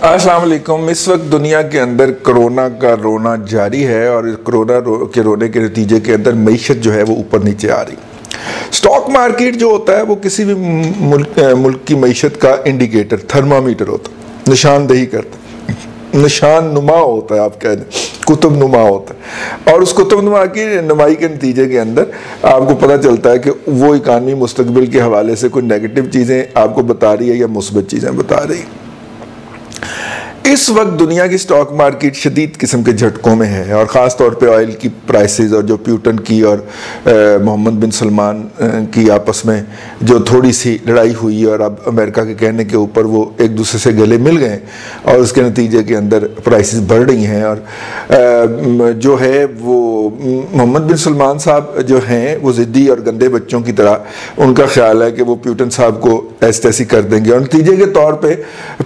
السلام علیکم۔ اس وقت دنیا کے اندر کرونا کا رونا جاری ہے اور کرونا کے رونے کے نتیجے کے اندر معیشت جو ہے وہ اوپر نیچے آ رہی۔ سٹاک مارکیٹ جو ہوتا ہے وہ کسی بھی ملک کی معیشت کا انڈیکیٹر تھرمامیٹر ہوتا ہے۔ نشاندہی کرتا نشان نما ہوتا ہے، آپ کہہ دیں۔ کتب نما ہوتا ہے۔ اور اس کتب نما کی نمائی کے نتیجے کے اندر آپ کو پتہ چلتا ہے کہ وہ اکانومی مستقبل کے حوالے سے کوئی نیگٹیو چیزیں آپ کو بتا رہی ہے یا مثبت چیزیں بتا رہی ہے اس وقت دنیا کی سٹاک مارکیٹ شدید قسم کے جھٹکوں میں ہے اور خاص طور پہ آئل کی پرائسز اور جو پیوٹن کی اور محمد بن سلمان کی آپس میں جو تھوڑی سی لڑائی ہوئی اور اب امریکہ کے کہنے کے اوپر وہ ایک دوسرے سے گلے مل گئے اور اس کے نتیجے کے اندر پرائسز بڑھ رہی ہیں اور جو ہے وہ محمد بن سلمان صاحب جو ہیں وہ ضدی اور گندے بچوں کی طرح ان کا خیال ہے کہ وہ پیوٹن صاحب کو ایسی تیسی کر دیں گے اور نتیجے کے طور پہ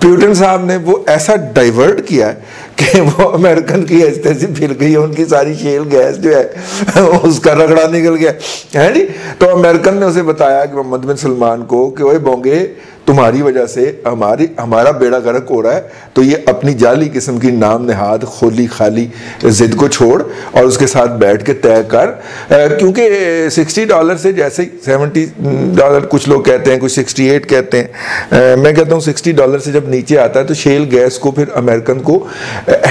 پیوٹن صاحب نے وہ ایسا ڈائیورٹ کیا ہے کہ وہ امریکن کی ایسی پھر گئی، ان کی ساری شیل گیس جو ہے، اس کا رگڑا نکل گیا۔ ہے جی تو امریکن نے اسے بتایا کہ محمد بن سلمان کو کہ وہ بونگے تمہاری وجہ سے ہماری ہمارا بیڑا گرک ہو رہا ہے، تو یہ اپنی جعلی قسم کی نام نہاد خولی خالی ضد کو چھوڑ اور اس کے ساتھ بیٹھ کے طے کر۔ کیونکہ سکسٹی ڈالر سے جیسے سیونٹی ڈالر، کچھ لوگ کہتے ہیں، کچھ سکسٹی ایٹ کہتے ہیں۔ میں کہتا ہوں سکسٹی ڈالر سے جب نیچے آتا ہے تو شیل گیس کو، پھر امریکن کو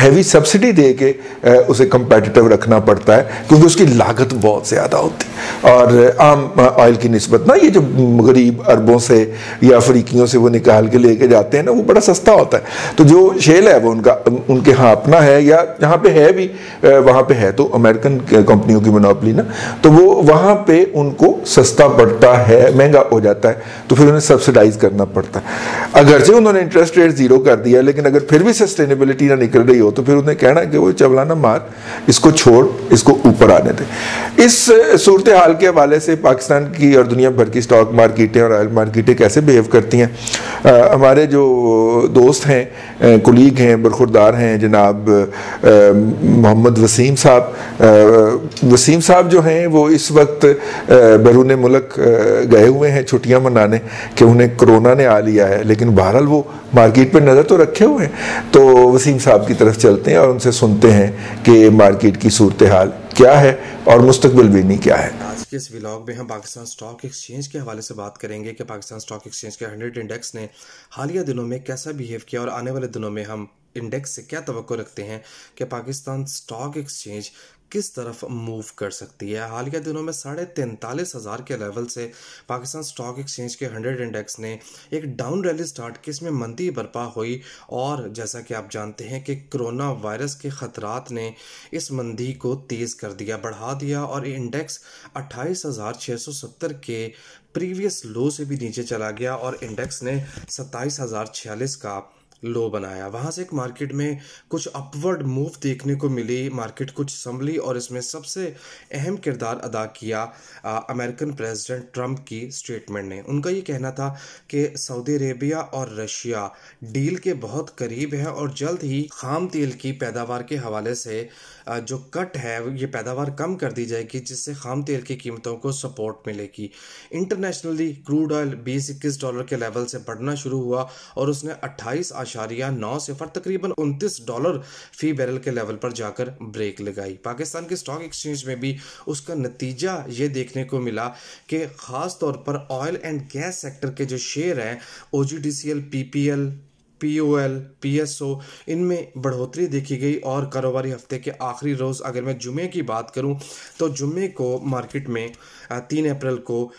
ہیوی سبسڈی دے کے اسے کمپیٹیٹو رکھنا پڑتا ہے، کیونکہ اس کی لاگت بہت زیادہ ہوتی۔ ہے اور عام آئل کی نسبت، نا، یہ جو غریب عربوں سے یا افریقہ باریکیوں سے وہ نکال کے لے کے جاتے ہیں نا، وہ بڑا سستا ہوتا ہے۔ تو جو شیل ہے وہ ان کا، ان کے ہاں اپنا ہے یا جہاں پہ ہے بھی وہاں پہ ہے۔ تو امریکن کمپنیوں کی منوپلی نا۔ تو وہ وہاں پہ ان کو سستا پڑتا ہے، مہنگا ہو جاتا ہے۔ تو پھر انہیں سبسڈائز کرنا پڑتا ہے۔ اگرچہ انہوں نے انٹرسٹ ریٹ زیرو کر دیا، لیکن اگر پھر بھی سسٹینیبلٹی نہ نکل رہی ہو، تو پھر انہیں کہنا کہ وہ چولانا مار، اس کو چھوڑ، اس کو اوپر آنے دے۔ اس صورتحال کے حوالے سے پاکستان کی اور دنیا بھر کی سٹاک مارکیٹیں اور آئل مارکیٹیں کیسے بیہیو کرتی ہیں۔ ہمارے جو دوست ہیں کلیگ ہیں، برخوردار ہیں، جناب محمد وسیم صاحب۔ وسیم صاحب جو ہیں، وہ اس وقت بیرون ملک گئے ہوئے ہیں چھٹیاں منانے کہ انہیں کرونا نے آ لیا ہے۔ لیکن بہرحال وہ مارکیٹ پہ نظر تو رکھے ہوئے ہیں۔ تو وسیم صاحب کی طرف چلتے ہیں اور ان سے سنتے ہیں کہ مارکیٹ کی صورتحال۔ کیا ہے اور مستقبل بینی کیا ہے۔ آج کے اس ولاگ میں ہم پاکستان سٹاک ایکسچینج کے حوالے سے بات کریں گے کہ پاکستان سٹاک ایکسچینج کے ہنڈریڈ انڈیکس نے حالیہ دنوں میں کیسا بیہیو کیا اور آنے والے دنوں میں ہم انڈیکس سے کیا توقع رکھتے ہیں کہ پاکستان سٹاک ایکسچینج کس طرف موو کر سکتی ہے؟ حالیہ دنوں میں ساڑھے تینتالیس ہزار کے لیول سے پاکستان سٹاک ایکسچینج کے ہنڈریڈ انڈیکس نے ایک ڈاؤن ریلی سٹارٹ کی اس میں منتی برپا ہوئی اور جیسا کہ آپ جانتے ہیں کہ کرونا وائرس کے خطرات نے اس مندی کو تیز کر دیا، بڑھا دیا اور انڈیکس اٹھائیس ہزار چھ سو ستر کے پریویس لو سے بھی نیچے چلا گیا اور انڈیکس نے ستائیس ہزار چھیالیس کا لو بنایا۔ وہاں سے ایک مارکیٹ میں کچھ اپورڈ موو دیکھنے کو ملی۔ مارکیٹ کچھ سنبھلی اور اس میں سب سے اہم کردار ادا کیا امریکن پریزیڈنٹ ٹرمپ کی سٹیٹمنٹ نے۔ ان کا یہ کہنا تھا کہ سعودی عربیہ اور رشیا ڈیل کے بہت قریب ہیں اور جلد ہی خام تیل کی پیداوار کے حوالے سے جو کٹ ہے، یہ پیداوار کم کر دی جائے گی، جس سے خام تیل کی قیمتوں کو سپورٹ ملے گی۔ انٹرنیشنلی کروڈ آئل بیس اکیس ڈالر کے لیول سے بڑھنا شروع ہوا اور اس نے اٹھائیس اشاریہ نو صفر تقریباً انتیس ڈالر فی بیرل کے لیول پر جا کر بریک لگائی۔ پاکستان کے سٹاک ایکسچینج میں بھی اس کا نتیجہ یہ دیکھنے کو ملا کہ خاص طور پر آئل اینڈ گیس سیکٹر کے جو شیئر ہیں O G D C L P P L P O L P S O ان میں بڑھوتری دیکھی گئی اور کاروباری ہفتے کے آخری روز اگر میں جمعے کی بات کروں تو جمعے کو مارکیٹ میں تین اپریل کو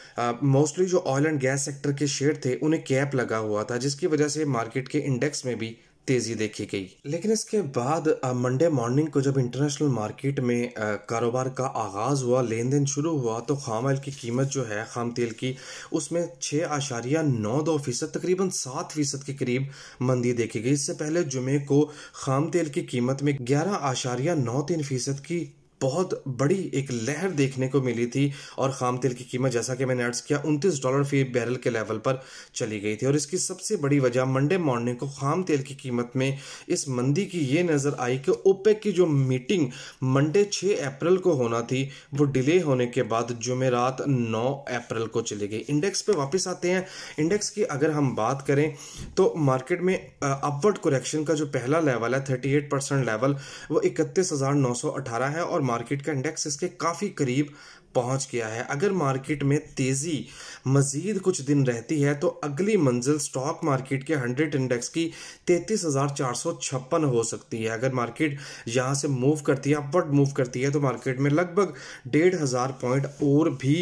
موسٹلی جو آئل اینڈ گیس سیکٹر کے شیئر تھے، انہیں کیپ لگا ہوا تھا، جس کی وجہ سے مارکیٹ کے انڈیکس میں بھی تیزی دیکھی گئی۔ لیکن اس کے بعد منڈے مارننگ کو جب انٹرنیشنل مارکیٹ میں کاروبار کا آغاز ہوا، لین دین شروع ہوا، تو خام آئل کی قیمت جو ہے، خام تیل کی، اس میں چھ اشاریہ نو دو فیصد، تقریباً سات فیصد کے قریب مندی دیکھی گئی۔ اس سے پہلے جمعے کو خام تیل کی قیمت میں گیارہ اشاریہ نو تین فیصد کی بہت بڑی ایک لہر دیکھنے کو ملی تھی اور خام تیل کی قیمت، جیسا کہ میں نے کیا، انتیس ڈالر فی بیرل کے لیول پر چلی گئی تھی۔ اور اس کی سب سے بڑی وجہ منڈے مارننگ کو خام تیل کی قیمت میں اس مندی کی یہ نظر آئی کہ اوپیک کی جو میٹنگ منڈے چھ اپریل کو ہونا تھی، وہ ڈیلے ہونے کے بعد جمعرات نو اپریل کو چلی گئی۔ انڈیکس پہ واپس آتے ہیں۔ انڈیکس کی اگر ہم بات کریں تو مارکیٹ میں اپورڈ کوریکشن کا جو پہلا لیول ہے، تھرٹی ایٹ پرسنٹ لیول، وہ اکتیس ہزار نو سو اٹھارہ ہے اور مارکیٹ کا انڈیکس اس کے کافی قریب پہنچ گیا ہے۔ اگر مارکیٹ میں تیزی، مزید کچھ دن رہتی ہے تو اگلی منزل سٹاک مارکیٹ کے ہنڈریڈ انڈیکس کی تینتیس ہزار چار سو چھپن ہو سکتی ہے۔ اگر مارکیٹ یہاں سے موو کرتی ہے، اپورڈ موو کرتی ہے، تو مارکیٹ میں لگ بھگ ڈیڑھ ہزار پوائنٹ اور بھی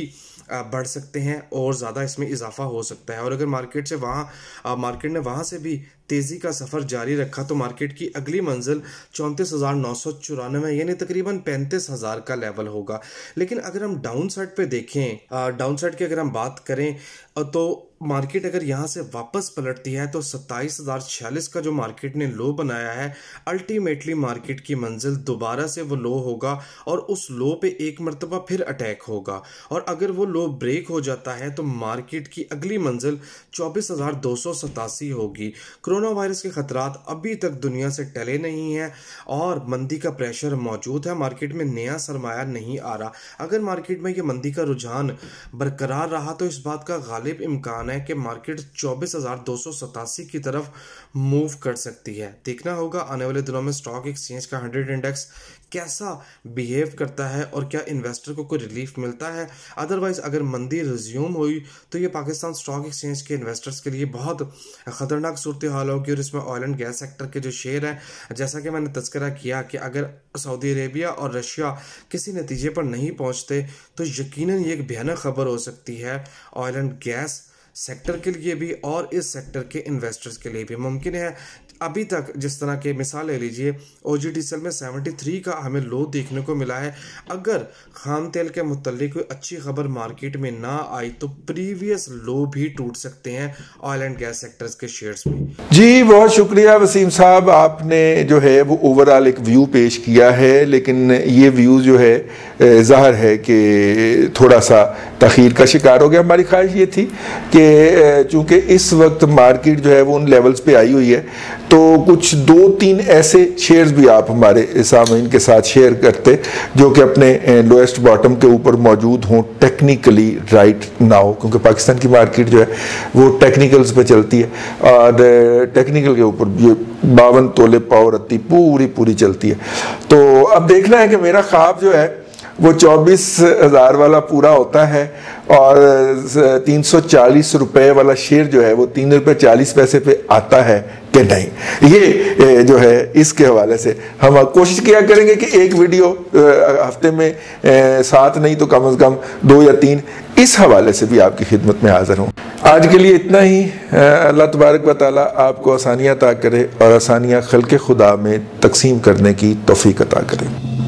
بڑھ سکتے ہیں اور زیادہ اس میں اضافہ ہو سکتا ہے۔ اور اگر مارکیٹ سے وہاں مارکیٹ نے وہاں سے بھی تیزی کا سفر جاری رکھا تو مارکیٹ کی اگلی منزل چونتیس ہزار نو سو چورانوے یعنی تقریباً پینتیس ہزار کا لیول ہوگا۔ لیکن اگر ہم ڈاؤن سائڈ پہ دیکھیں ڈاؤن سائڈ کی اگر ہم بات کریں تو مارکیٹ اگر یہاں سے واپس پلٹتی ہے تو ستائیس ہزار چھیالیس کا جو مارکیٹ نے لو بنایا ہے، الٹیمیٹلی مارکیٹ کی منزل دوبارہ سے وہ لو ہوگا اور اس لو پہ ایک مرتبہ پھر اٹیک ہوگا۔ اور اگر وہ لو بریک ہو جاتا ہے تو مارکیٹ کی اگلی منزل چوبیس ہزار دو سو ستاسی ہوگی۔ کرونا وائرس کے خطرات ابھی تک دنیا سے ٹلے نہیں ہیں اور مندی کا پریشر موجود ہے۔ مارکیٹ میں نیا سرمایہ نہیں آ رہا۔ اگر مارکیٹ میں یہ مندی کا رجحان برقرار رہا تو اس بات کا غالب امکان ہے کہ مارکیٹ چوبیس ہزار دو سو ستاسی کی طرف موو کر سکتی ہے۔ دیکھنا ہوگا آنے والے دنوں میں سٹاک ایکسچینج کا ہنڈریڈ انڈیکس کیسا بیہیو کرتا ہے اور کیا انویسٹر کو کوئی ریلیف ملتا ہے؟ ادروائز اگر مندی ریزیوم ہوئی تو یہ پاکستان سٹاک ایکسچینج کے انویسٹرز کے لیے بہت خطرناک صورتحال ہوگی اور اس میں آئل اینڈ گیس سیکٹر کے جو شیئر ہیں، جیسا کہ میں نے تذکرہ کیا کہ اگر سعودی عربیہ اور رشیا کسی نتیجے پر نہیں پہنچتے تو یقیناً یہ ایک بھیانک خبر ہو سکتی ہے آئل اینڈ گیس سیکٹر کے لیے بھی اور اس سیکٹر کے انویسٹرز کے لیے بھی۔ ممکن ہے ابھی تک جس طرح کے مثال لے لیجیے O G D C L میں سیونٹی تھری کا ہمیں لو دیکھنے کو ملا ہے۔ اگر خام تیل کے متعلق کوئی اچھی خبر مارکیٹ میں نہ آئی تو پریویس لو بھی ٹوٹ سکتے ہیں آئل اینڈ گیس سیکٹرز کے شیئرز میں۔ جی بہت شکریہ وسیم صاحب۔ آپ نے جو ہے وہ اوورال ایک ویو پیش کیا ہے، لیکن یہ ویو جو ہے ظاہر ہے کہ تھوڑا سا تخیر کا شکار ہو گیا۔ ہماری خواہش یہ تھی کہ چونکہ اس وقت مارکیٹ جو ہے وہ ان لیولز پہ آئی ہوئی ہے تو کچھ دو تین ایسے شیئرز بھی آپ ہمارے سامعین کے ساتھ شیئر کرتے جو کہ اپنے لویسٹ باٹم کے اوپر موجود ہوں ٹیکنیکلی رائٹ نہ ہو کیونکہ پاکستان کی مارکیٹ جو ہے وہ ٹیکنیکلز پہ چلتی ہے اور ٹیکنیکل کے اوپر یہ باون تولے پاؤ رتی پوری پوری چلتی ہے۔ تو اب دیکھنا ہے کہ میرا خواب جو ہے وہ چوبیس ہزار والا پورا ہوتا ہے اور تین سو چالیس روپے والا شیئر جو ہے وہ تین روپے چالیس پیسے پہ آتا ہے کہ نہیں۔ یہ جو ہے، اس کے حوالے سے ہم کوشش کیا کریں گے کہ ایک ویڈیو ہفتے میں سات نہیں تو کم از کم دو یا تین۔ اس حوالے سے بھی آپ کی خدمت میں حاضر ہوں۔ آج کے لیے اتنا ہی۔ اللہ تبارک و تعالیٰ آپ کو آسانیاں عطا کرے اور آسانیاں خلق خدا میں تقسیم کرنے کی توفیق عطا کرے۔